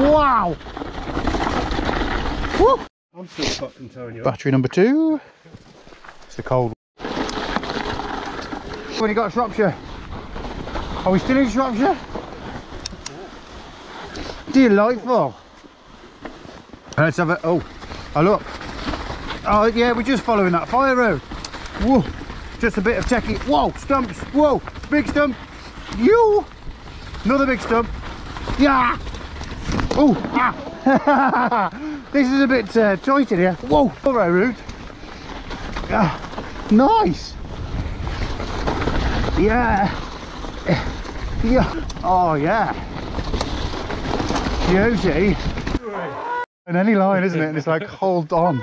Wow. Woo. I'm still fucking towing you. Battery number two. It's the cold. When you got Shropshire? Are we still in Shropshire? Delightful. Let's have a, oh, oh look. Oh yeah, we're just following that fire road. Whoa, just a bit of techie. Whoa, stumps. Whoa, big stump. You. Another big stump. Yeah. Oh, ah. this is a bit uh, here. Whoa, all right, route. Yeah, nice. Yeah. Yeah. Oh yeah. Beauty. And any line, isn't it? And it's like, hold on.